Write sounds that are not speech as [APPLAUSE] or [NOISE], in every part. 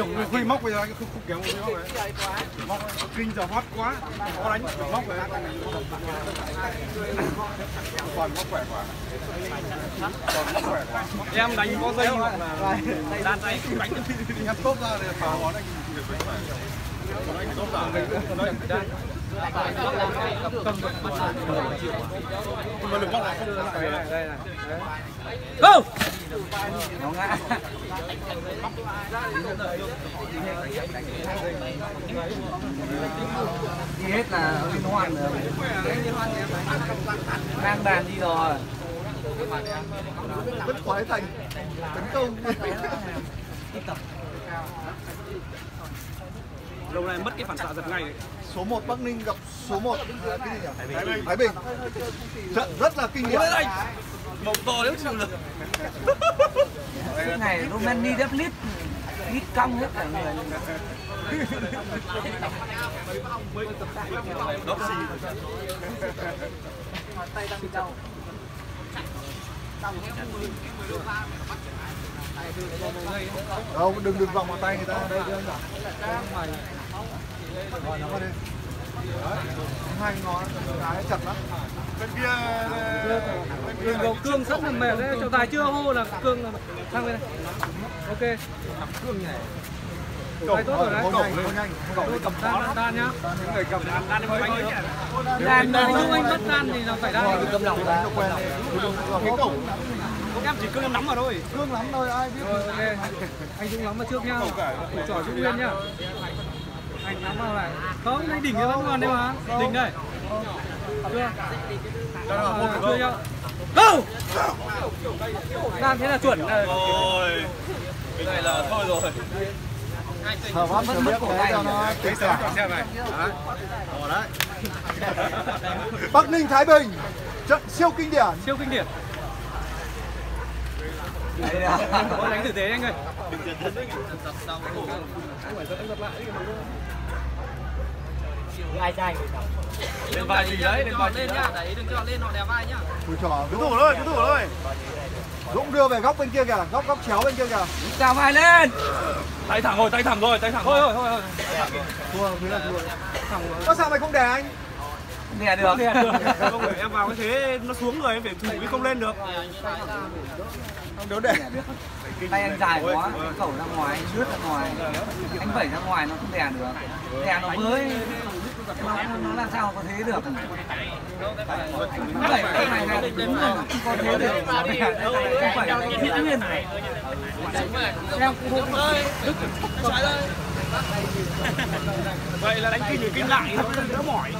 đừng khuy móc bây giờ không, không kéo khuy móc này móc kinh giờ hot quá. Có đánh móc rồi. Còn móc khỏe quá. Còn móc khỏe quá. Em đánh có dây hoặc là đan tay đánh em tốt ra thì phá món anh việc phải. Còn anh tốt ra đây Go! nó ngã đi hết là liên hoan rồi đang đàn đi rồi rất khoái thành tấn công lâu nay mất cái phản xạ giật ngay đấy. số 1 Bắc Ninh gặp số 1 cái gì nhỉ? Thái Bình. Thái Bình. Trận rất là kinh điển. Một to nếu chịu lực. cái này Romani đếp lít lít cong hết cả người Đâu đừng đừng vòng vào tay người ta đây đơn giản. Hai ngón cái chặt lắm. Bên kia Cương cầu cương rất là mệt đấy, trọng tài chưa hô là cương là sang bên này. Ok. Cương nhảy. Tay tốt rồi đấy. cổng nhanh, cổng Tôi cầm đan đan, đan nhá. những người cầm đan đan em bánh Đan đan lúc anh bắt đan thì là phải đan. cầm lòng ra cái cổng em chỉ cương em nắm vào thôi cương lắm thôi ai biết Rồi. Anh Dũng lắm vào trước nhá. Trò Dũng Nguyên nhá. Vào lại. Không, anh đỉnh cái vẫn còn đấy mà. Đỉnh đây. Chưa? Chưa chưa? Go! Đan thế là chuẩn rồi. Rồi. Cái này là thôi rồi. thở mắt cho biết thế cho nó kể cả xem này đấy [LAUGHS] Bắc Ninh Thái Bình trận siêu kinh điển Siêu kinh điển. Có đánh tử tế anh ơi. Lên vai gì đấy, lên vai gì đấy. Cùi trò Dũng thủ thôi, thủ thôi Dũng đưa về góc bên kia kìa, góc góc chéo bên kia kìa Chào vai lên. Tay thẳng rồi, tay thẳng rồi, tay thẳng Thôi thôi thôi. thôi. Thua, thế là thua sao mày không đè anh? đè được Không phải [LAUGHS] em vào cái thế nó xuống rồi em phải thủ mới không lên được. Không nếu đè tay anh dài quá cái khẩu ra ngoài lướt ra ngoài anh vẩy ra ngoài nó không đè được đè nó với nó, nó làm sao có thế được nó cái này ra đúng rồi không có thế được phải đè cái vẩy nó hiện nguyên em cũng không Vậy là đánh kinh rồi kinh lại nó đỡ mỏi.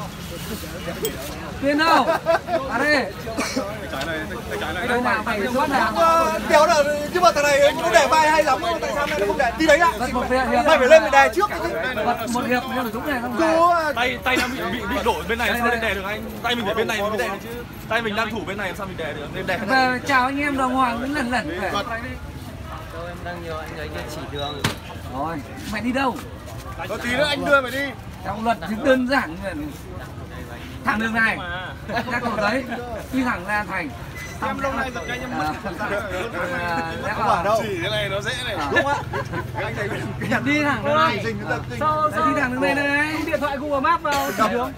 Tiên đâu? À đây. Trái này, tay trái này. Đâu nào phải bắt nào. Ờ, Kéo là nhưng mà thằng này nó để vai hay lắm tại sao nó không để đi đấy ạ mày phải lên mày đè trước một hiệp nhưng mà đúng này không phải. Tay tay nó bị bị bị đổ bên này sao lên đè được anh? Tay mình phải bên này mới đè được chứ. Tay mình đang thủ bên này sao mình đè được? Nên đè chào anh em đồng hoàng những lần lần về. em đang nhờ anh ấy cho chỉ đường Rồi, mày đi đâu? Có tí nữa anh đưa mày đi Trong luật thì đơn giản thẳng đường này, ra cầu giấy, đi thẳng ra thành. Em lâu nay giật nhanh em mất. Không phải đâu Chỉ cái này nó dễ này. Đúng á Anh thấy Đi thẳng đường này. Đấy, đi thẳng đường này này. điện thoại Google Maps vào chỉ đường.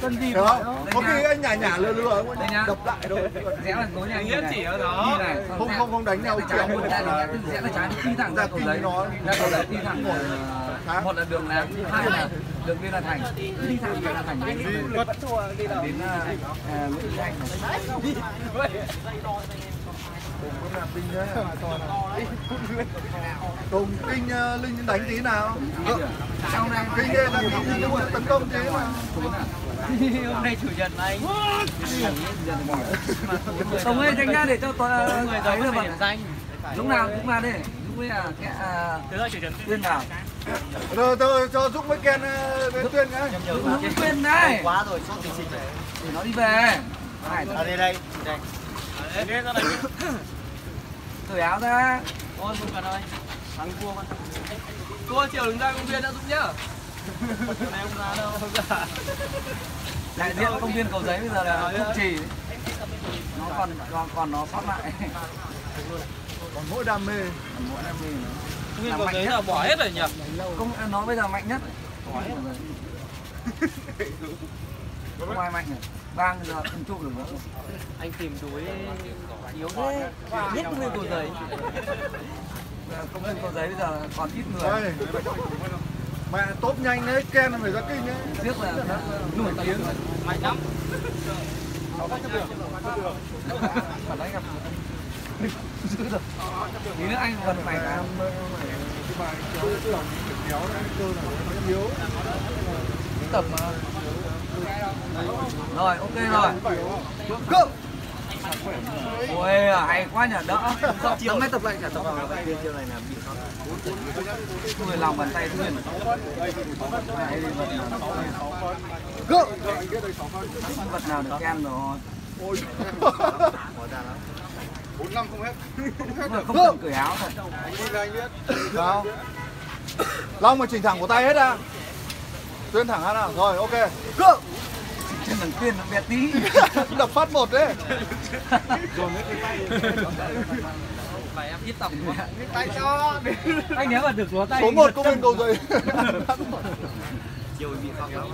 Cần gì không? Có khi anh nhả nhả lừa lừa. Đập lại thôi. Rẽ là tối này. Nghĩa chỉ ở đó. Không không không đánh nhau kiểu một là rẽ là trái đi thẳng ra cầu giấy nó- ra cầu giấy đi thẳng một một là đường là hai là đường đi là thành. Đi thẳng ra là thành đến đến à, à, Nguyễn Thị Anh Cùng kinh ờ, Linh đánh tí nào. Sau này Kinh đây là mà tấn công thế mà. [LAUGHS] Hôm nay chủ nhật mà anh. Tổng ơi tránh ra để cho toàn người là là điểm bật danh. Lúc nào cũng vào đây? Lúc với à cái à nhật. Tuyên vào Rồi tôi cho Dũng với Ken ờ, đến tuyên nhá. Lúc tuyên đấy quá rồi số tình sinh để nó đi về. Đây đây. Đây. Ra này. Cởi áo ra. Ôi một cần ơi thắng cua con cua chiều đứng ra công viên đã giúp nhá. Này không ra đâu. Đại diện công viên cầu giấy bây giờ là phúc trì nó còn còn còn nó sót lại. Còn mỗi đam mê. Mỗi đam mê nguyên Làm cầu mạnh giấy nhất. là bỏ hết rồi nhỉ? Không nó bây giờ mạnh nhất. Không ai mạnh bang giờ không chụp được nữa anh tìm túi yếu thế. Nhất nguyên cầu giấy. công viên cầu giấy bây giờ còn ít người. Mẹ tốt nhanh đấy ken phải ra kinh đấy. Tiếc là nổi tiếng. Mạnh lắm. Phản đánh gặp giữ được. Tí nữa anh cần phải là tập mà rồi ok rồi. Go! ôi hay quá nhỉ đỡ. Chiều mấy tập lại cả tập vào? Kia chiều này là bị người lòng bàn tay thuyền Go! vật nào được kem rồi? Bốn năm không hết không cần cởi áo thật. Sao long mà chỉnh thẳng của tay hết à tuyên thẳng hết nào. Rồi ok. Go! Chân thằng tiên nó bé tí. [LAUGHS] Đập phát một đấy. Phải em ít tập quá. Tay cho. Anh nếu mà được lúa tay số một công viên cầu giấy chiều bị phẳng lắm.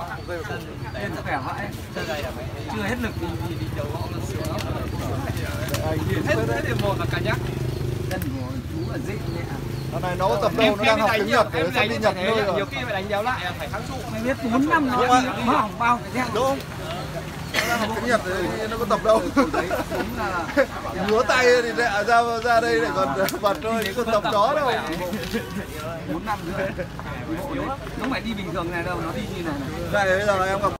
Nó khỏe vãi chưa hết lực. Thì thì đi đầu họ nó sửa lắm. Hết hết điểm một là cả nhắc chân của chú là dễ nhẹ Thằng này nó tập đâu nó đang học tiếng Nhật để sắp đi Nhật thế nơi rồi. Nhiều khi phải đánh dấu lại là phải kháng trụ. Mày biết 4 năm nó hỏng bao cái thằng đúng không tiếng Nhật thì nó có tập đâu đấy ngứa tay thì lại ra ra đây lại còn bật thôi chứ còn tập đó đâu bốn năm nữa nó phải đi bình thường này đâu nó đi như này này này bây giờ em gặp